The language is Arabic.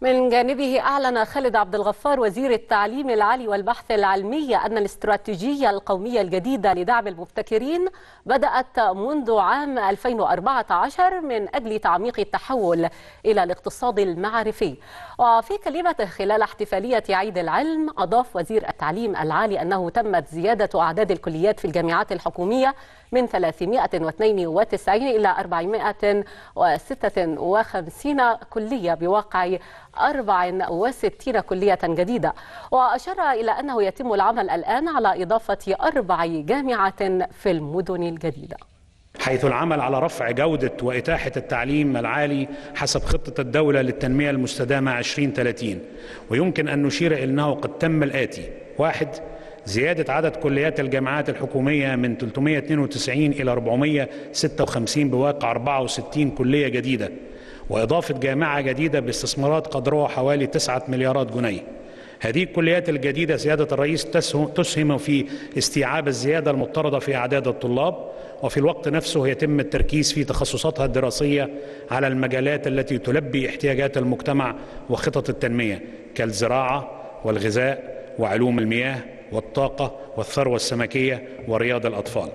من جانبه أعلن خالد عبد الغفار وزير التعليم العالي والبحث العلمي أن الاستراتيجية القومية الجديدة لدعم المبتكرين بدأت منذ عام 2014 من أجل تعميق التحول إلى الاقتصاد المعرفي. وفي كلمته خلال احتفالية عيد العلم أضاف وزير التعليم العالي أنه تمت زيادة أعداد الكليات في الجامعات الحكومية من 392 إلى 456 كلية بواقع 64 كلية جديدة. وأشار إلى أنه يتم العمل الآن على إضافة أربع جامعات في المدن الجديدة. حيث العمل على رفع جودة وإتاحة التعليم العالي حسب خطة الدولة للتنمية المستدامة 2030 ويمكن أن نشير إلى أنه قد تم الآتي. واحد زيادة عدد كليات الجامعات الحكومية من 392 إلى 456 بواقع 64 كلية جديدة. وإضافة جامعة جديدة باستثمارات قدرها حوالي 9 مليارات جنيه. هذه الكليات الجديدة سيادة الرئيس تسهم في استيعاب الزيادة المضطردة في أعداد الطلاب وفي الوقت نفسه يتم التركيز في تخصصاتها الدراسية على المجالات التي تلبي احتياجات المجتمع وخطط التنمية كالزراعة والغذاء وعلوم المياه والطاقة والثروة السمكية ورياض الأطفال.